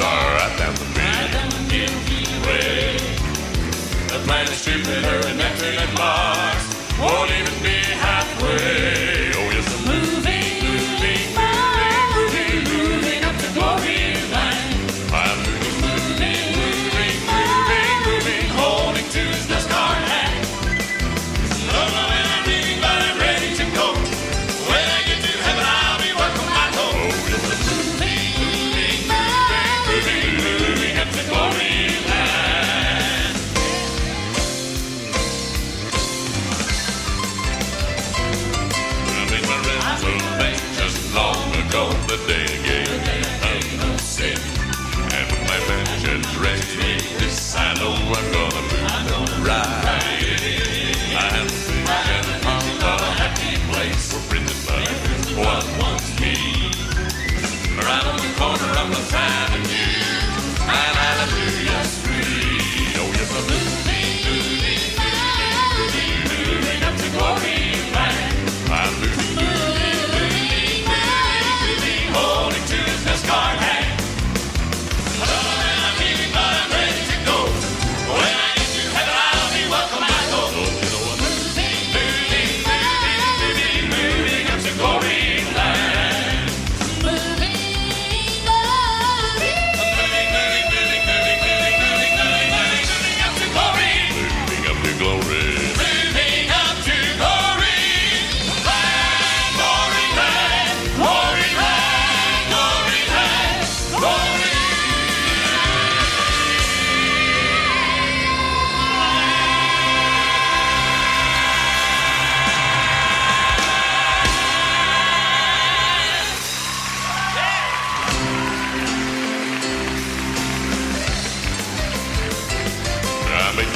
Right down the middle way. The planets Jupiter stupid, her and that box won't even be happy. the day again. I'm sick, and my vengeance drags me. This I know I'm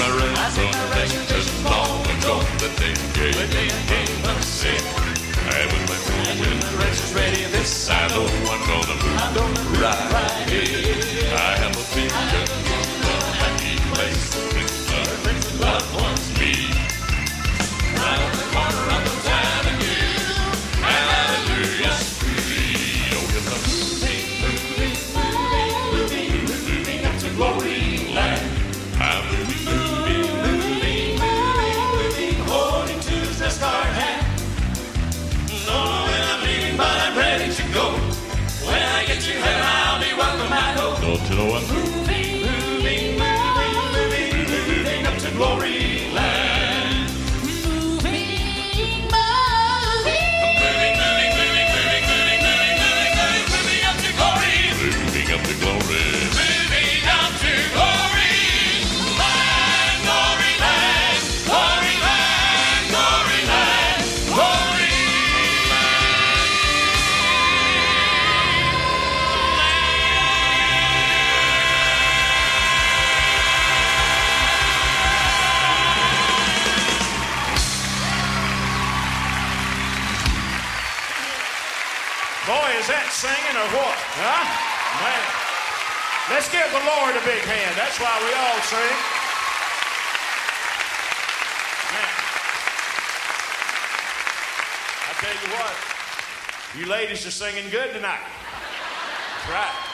aspiration, ventures long ago that they gave me the same. And when my food is ready, this I know I'm gonna ride it. You know what? Boy, is that singing or what? Huh? Man. Let's give the Lord a big hand. That's why we all sing. Man. I tell you what, you ladies are singing good tonight. That's right.